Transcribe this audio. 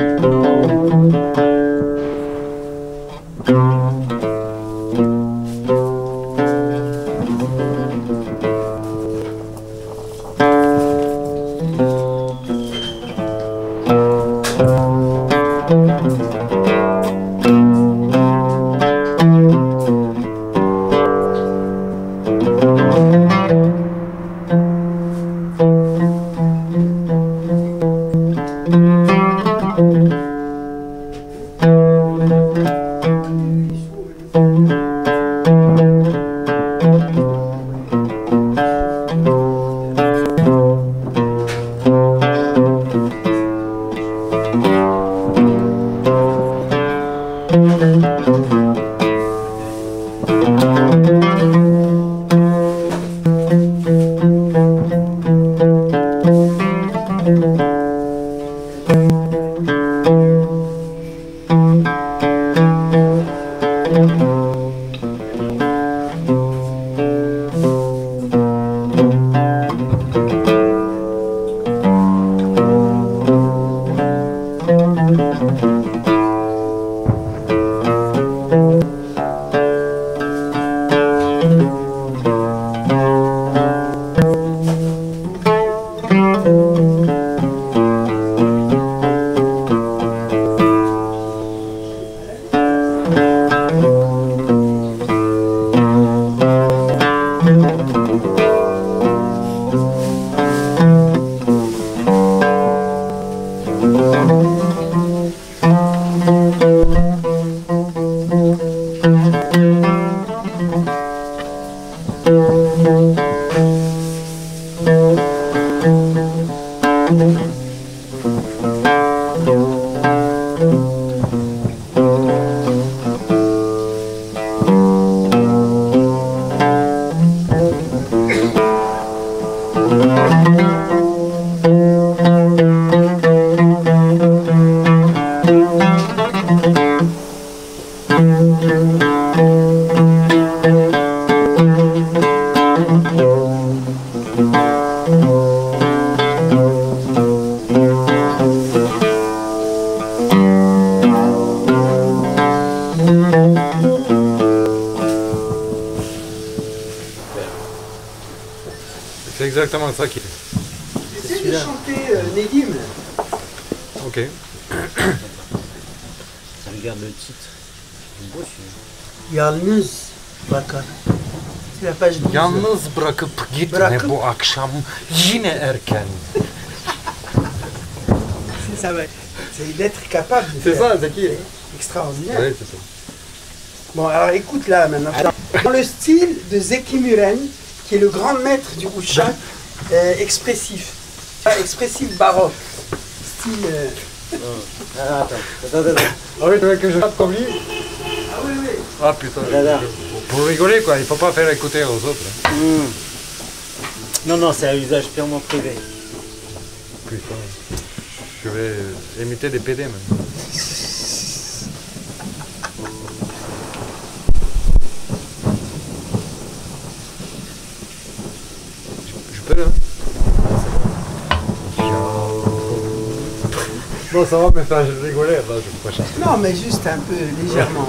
Música Thank mm -hmm. you. C'est exactement ça qu'il Essaye de chanter euh, Nedim. Ok. Regarde le titre. Yalnız bakar. C'est la page 12. Yalnız bırakıp gitme Bırakıp- bu akşam yine erken. C'est ça, ouais. C'est d'être capable de C'est faire. ça, c'est qui? Extraordinaire. Oui, c'est ça. Bon, alors écoute là maintenant. Dans le style de Zeki Muren, qui est le grand maître du Roucha, euh, expressif. Ah, expressif baroque. Style. euh, Ah, attends, attends, attends. Ah oui, tu veux que je chante comme lui. Ah putain. Pour rigoler quoi, il faut pas faire écouter aux autres. hein. Hmm. Non, non, c'est un usage purement privé. Putain. Je vais imiter des PD maintenant. Je- Je peux hein Bon ça va me faire rigoler, là, je peux pas chanter. Non, mais juste un peu, légèrement.